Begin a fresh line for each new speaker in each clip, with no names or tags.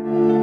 Thank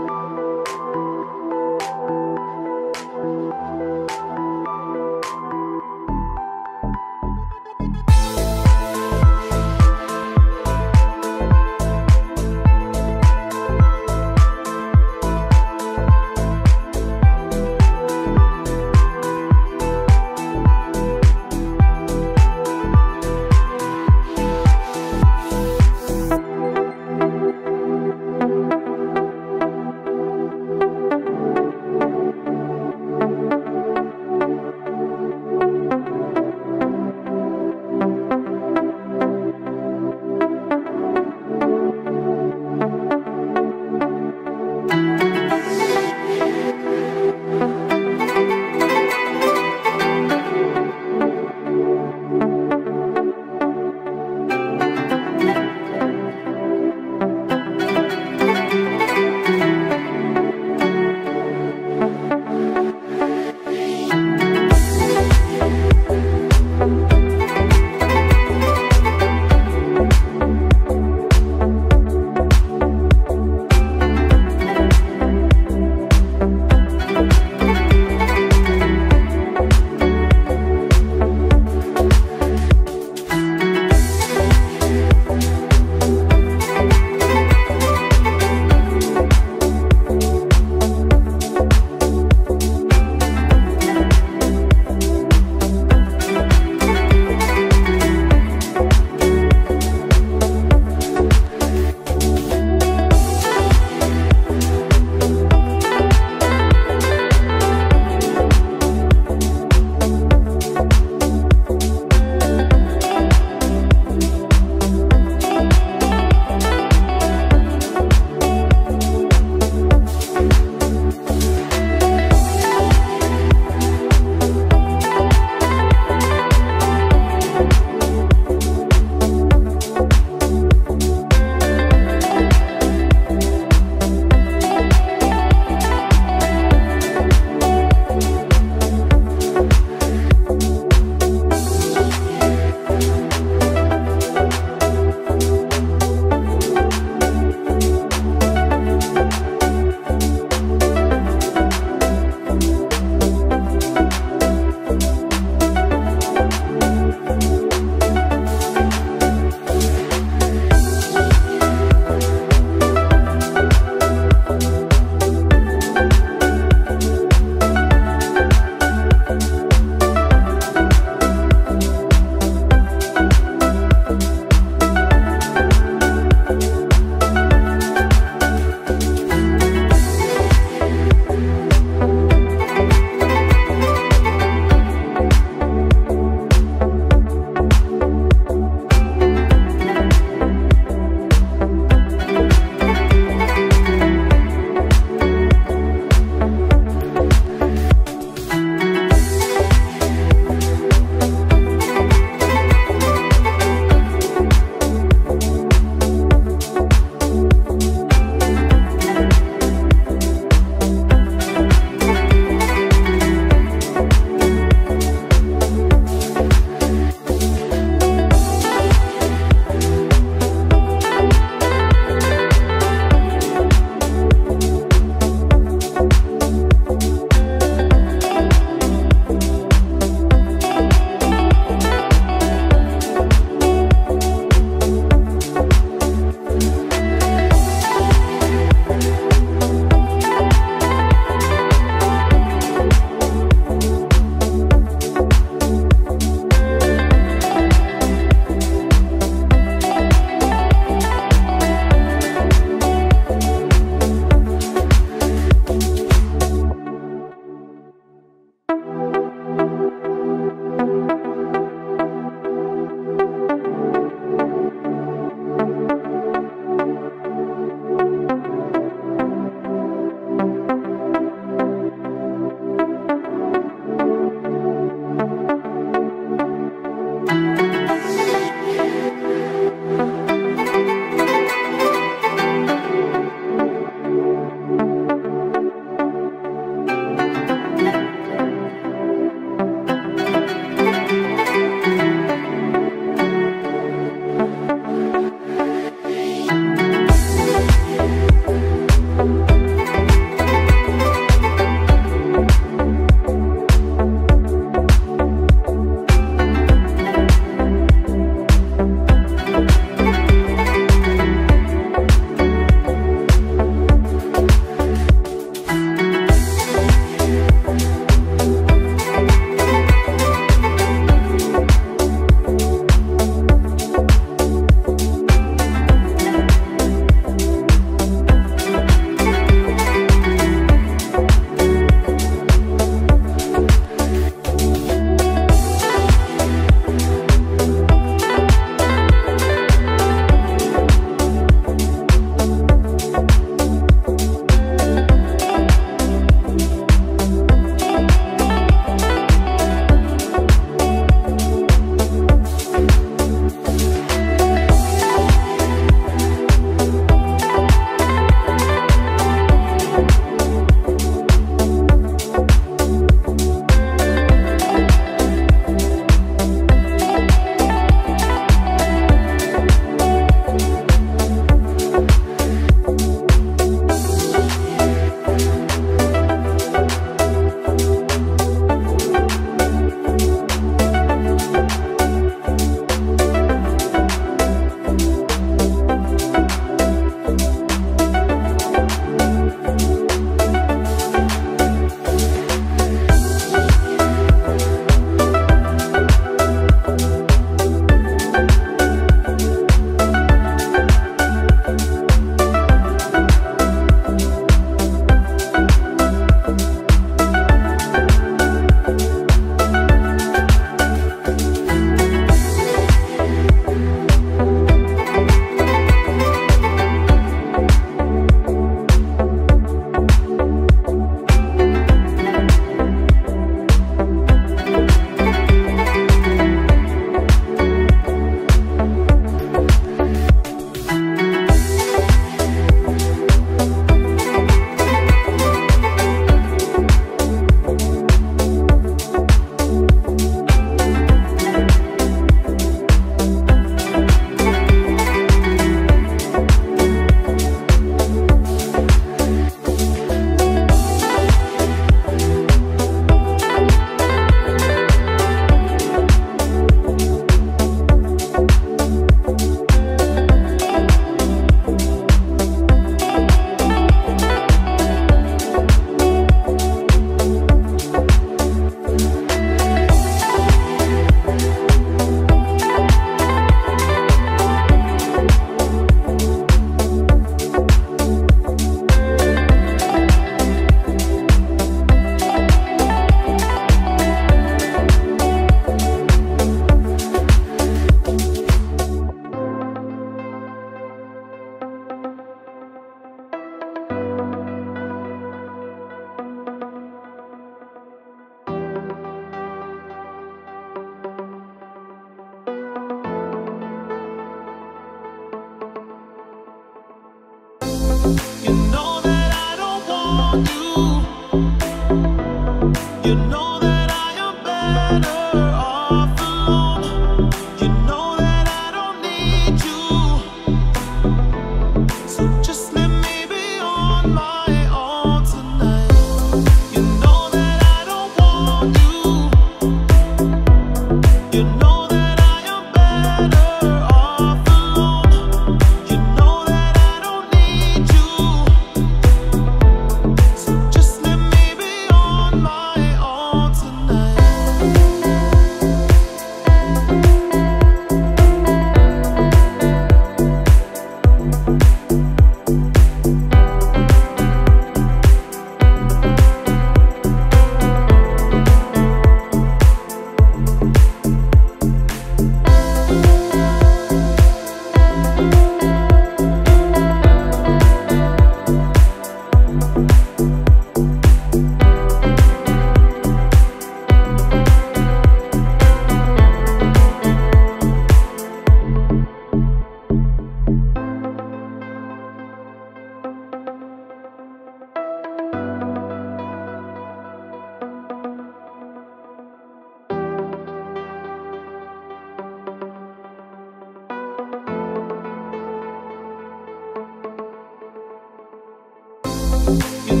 You